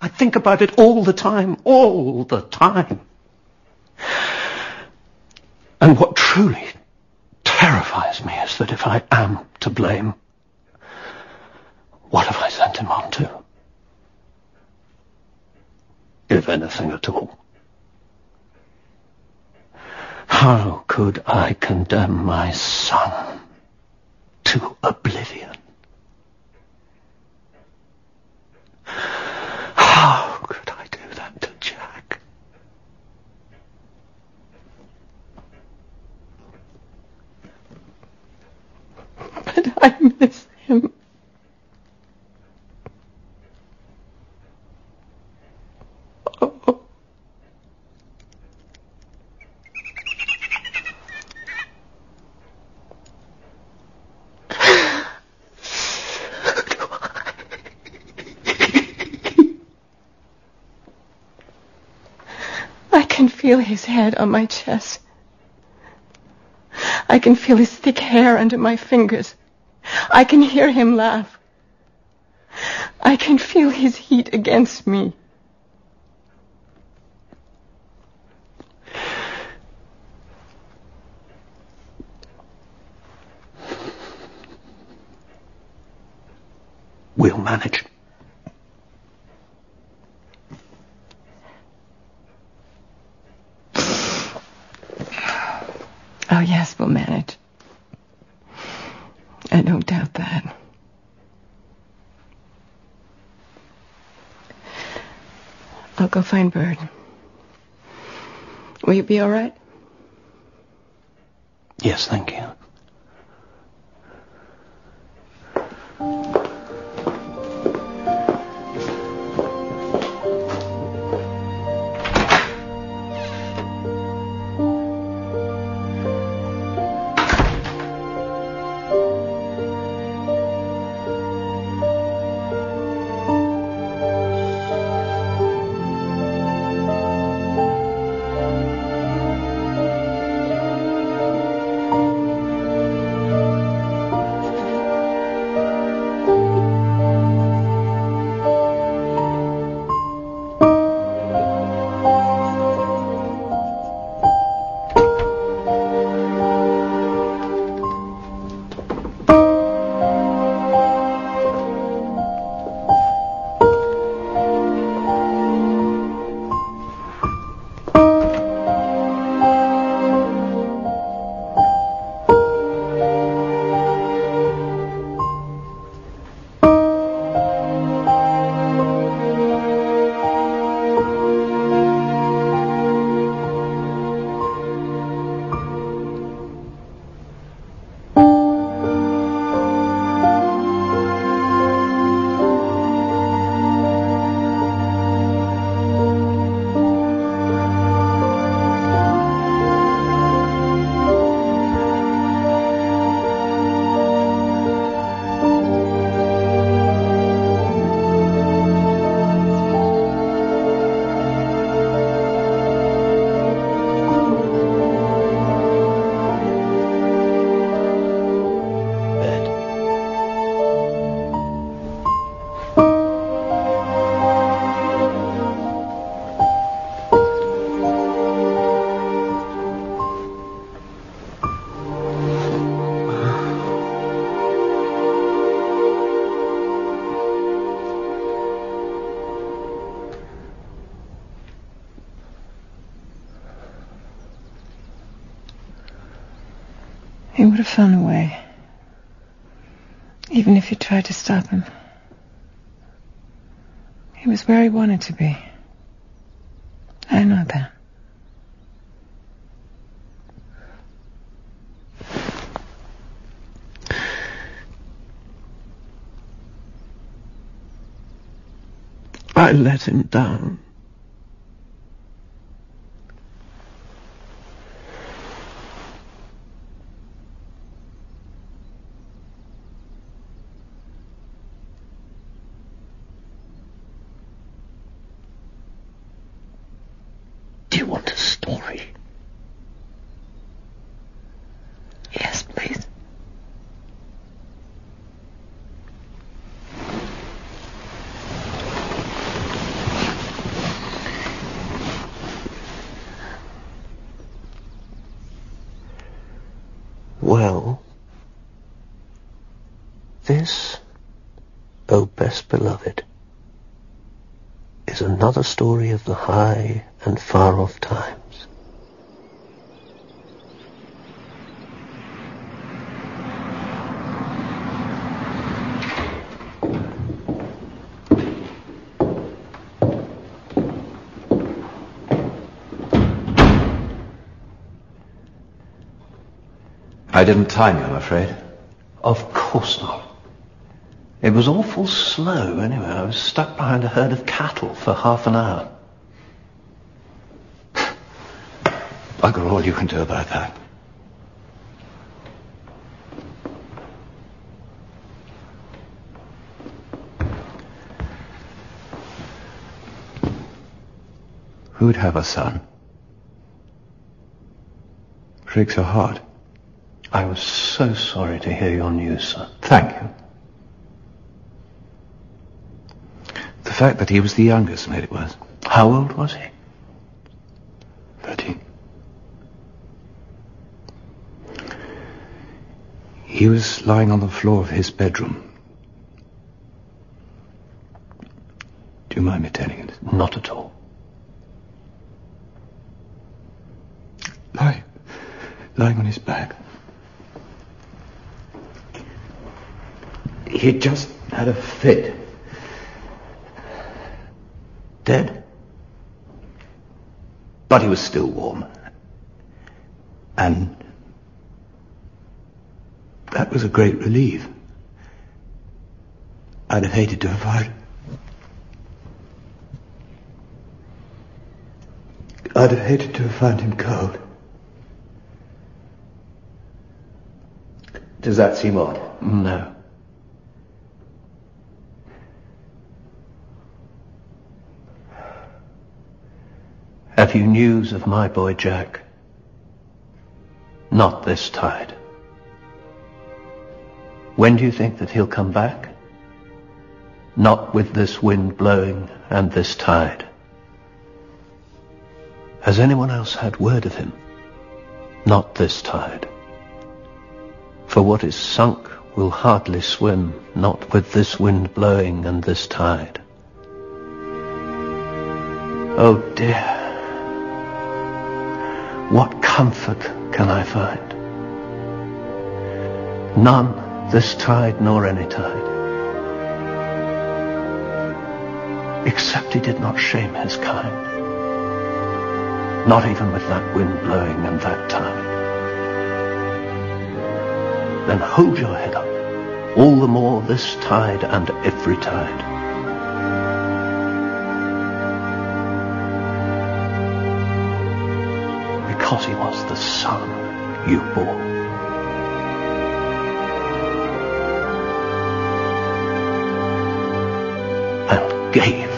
I think about it all the time, all the time. And what truly terrifies me is that if I am to blame, what have I sent him on to? If anything at all. How could I condemn my son to oblivion? How could I do that to Jack? But I miss him. Oh. I can feel his head on my chest. I can feel his thick hair under my fingers. I can hear him laugh. I can feel his heat against me. We'll manage. Oh, yes, we'll manage. I don't doubt that. I'll go find Bird. Will you be all right? Yes, thank you. He would have found a way. Even if you tried to stop him. He was where he wanted to be. I know that. I let him down. want a story. Yes, please. Well, this, O oh best beloved, is another story of the high and far-off times. I didn't time you, I'm afraid. Of course not. It was awful slow anyway. I was stuck behind a herd of cattle for half an hour. Bugger all you can do about that. Who'd have a son? Breaks her heart. I was so sorry to hear your news, sir. Thank you. Fact that he was the youngest made it worse. How old was he? Thirteen. He was lying on the floor of his bedroom. Do you mind me telling it? Not at all. Lying, lying on his back. He just had a fit. Dead. But he was still warm. And that was a great relief. I'd have hated to have had. I'd have hated to have found him cold. Does that seem odd? No. You news of my boy Jack? Not this tide. When do you think that he'll come back? Not with this wind blowing and this tide. Has anyone else had word of him? Not this tide. For what is sunk will hardly swim, not with this wind blowing and this tide. Oh dear. What comfort can I find? None this tide nor any tide. Except he did not shame his kind. Not even with that wind blowing and that tide. Then hold your head up, all the more this tide and every tide. Because he was the son you bore. And gave